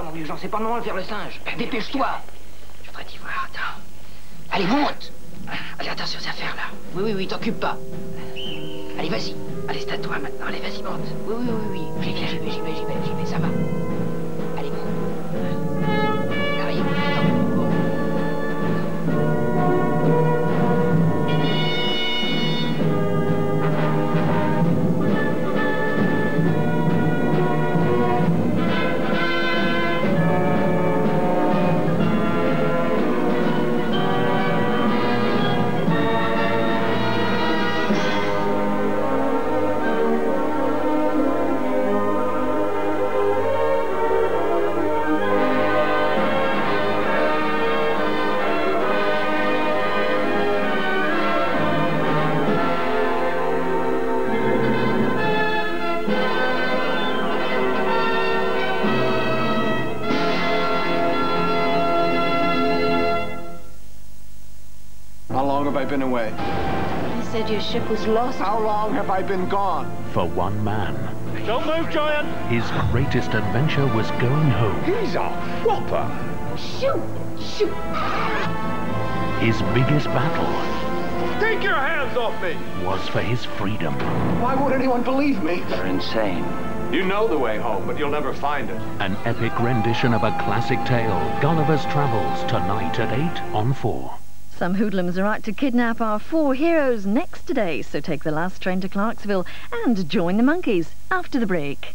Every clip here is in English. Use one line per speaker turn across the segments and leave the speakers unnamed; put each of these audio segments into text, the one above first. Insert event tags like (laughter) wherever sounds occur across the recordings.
Mon vieux Jean, c'est pas le moment de faire le singe. Dépêche-toi. Je voudrais t'y voir, attends. Allez, monte Allez, attention aux affaires, là. Oui, oui, oui, t'occupe pas. Allez, vas-y. Allez, c'est à toi maintenant. Allez, vas-y, monte. Oui, oui, oui, oui. J'y vais, j'y vais, j'y
long have I been away?
You said your ship was lost.
How long have I been gone?
For one man,
Don't move, Giant!
his greatest adventure was going home.
He's a whopper.
Shoot! Shoot!
His biggest battle
Take your hands off me.
was for his freedom.
Why would anyone believe me?
They're insane.
You know the way home, but you'll never find it.
An epic rendition of a classic tale, Gulliver's Travels, tonight at 8 on 4.
Some hoodlums are out to kidnap our four heroes next today, so take the last train to Clarksville and join the Monkees after the break.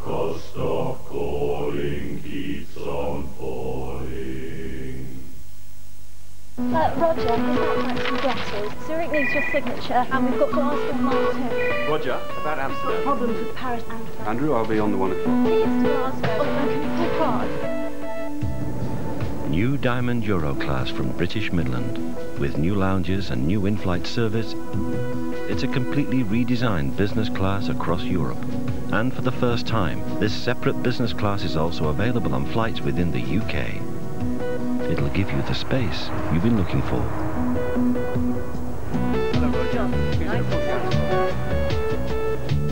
Uh, Roger, here's that back some glasses. Zurich needs your signature, and we've got Glasgow and mine too.
Roger, about Amsterdam.
Problems with Paris and France.
Andrew, I'll be on the one o'clock.
I think it's to Glasgow. Oh, no, can you pay card?
New Diamond Euroclass from British Midland. With new lounges and new in-flight service, it's a completely redesigned business class across Europe. And for the first time, this separate business class is also available on flights within the UK. It'll give you the space you've been looking for.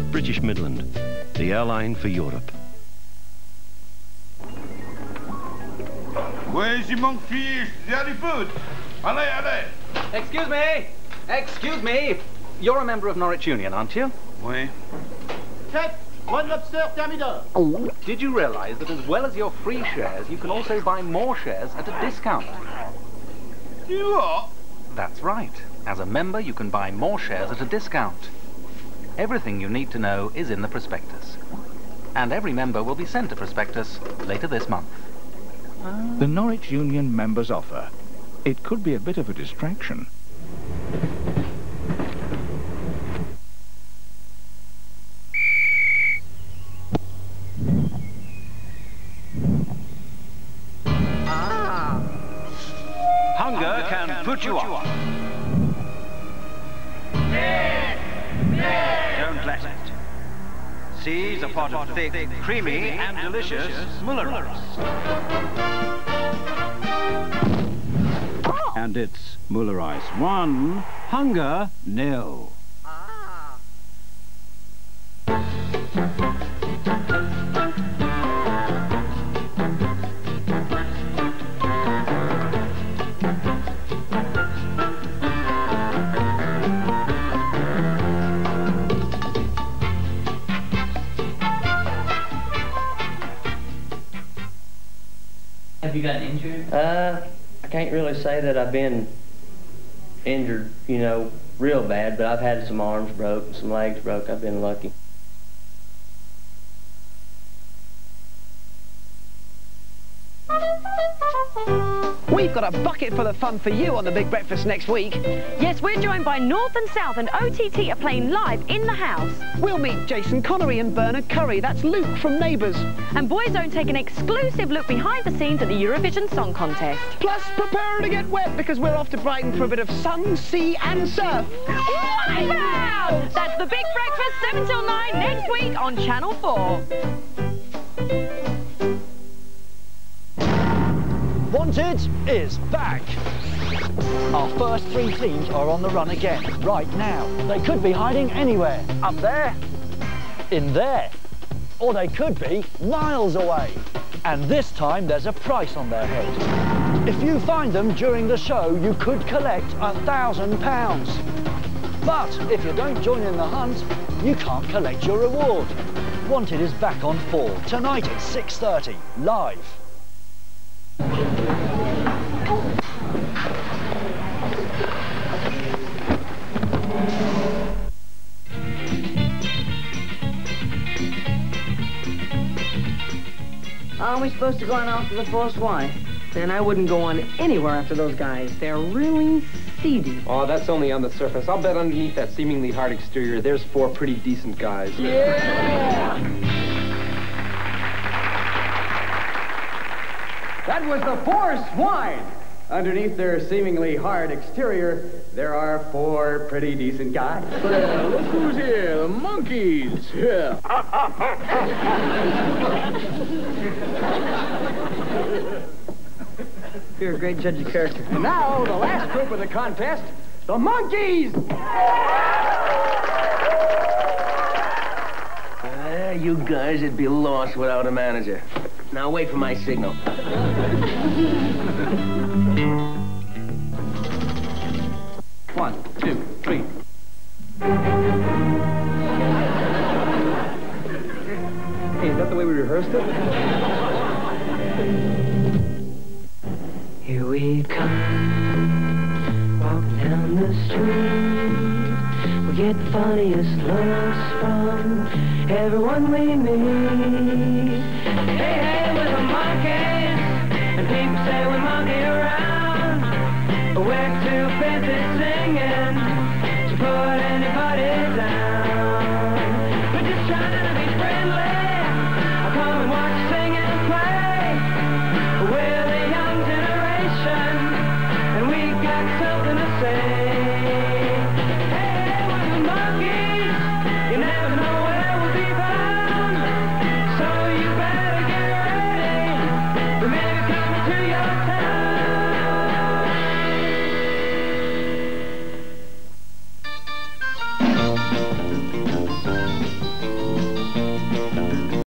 British Midland, the airline for Europe.
Where's the monkfish? Very good. Allez, allez.
Excuse me! Excuse me! You're a member of Norwich Union, aren't you?
Oui.
Tête, one lobster thermidor. Oh. Did you realize that as well as your free shares, you can also buy more shares at a discount?
You are?
That's right. As a member, you can buy more shares at a discount. Everything you need to know is in the prospectus. And every member will be sent a prospectus later this month.
The Norwich Union members offer. It could be a bit of a distraction.
Seize a pot of thick, creamy, and delicious Mullerice.
And it's Mullerice 1, Hunger nil.
You gotten injured?
Uh, I can't really say that I've been injured, you know, real bad, but I've had some arms broke and some legs broke. I've been lucky. (laughs)
We've got a bucket full of fun for you on the Big Breakfast next week.
Yes, we're joined by North and South and OTT are playing live in the house.
We'll meet Jason Connery and Bernard Curry. That's Luke from Neighbours.
And Boyzone take an exclusive look behind the scenes at the Eurovision Song Contest.
Plus, prepare to get wet because we're off to Brighton for a bit of sun, sea and surf.
Wow! That's the Big Breakfast, 7 till 9, next week on Channel 4.
Wanted is back. Our first three teams are on the run again, right now. They could be hiding anywhere. Up there, in there, or they could be miles away. And this time there's a price on their head. If you find them during the show, you could collect a thousand pounds. But if you don't join in the hunt, you can't collect your reward. Wanted is back on 4, tonight at 6.30, live.
Are we supposed to go on after the first wife? Then I wouldn't go on anywhere after those guys. They're really seedy.
Oh, that's only on the surface. I'll bet underneath that seemingly hard exterior, there's four pretty decent guys.
Yeah!
That was the Force Wine. Underneath their seemingly hard exterior, there are four pretty decent guys.
Well, look who's here, the Monkees. Yeah.
You're a great judge of character.
And now, the last group of the contest, the Monkees.
Uh, you guys would be lost without a manager. Now wait for my signal.
One, two, three.
Hey, is that the way we rehearsed it?
Here we come, walking down the street. We get the funniest looks from everyone we meet. Hey, hey, we're the Monkees, and people say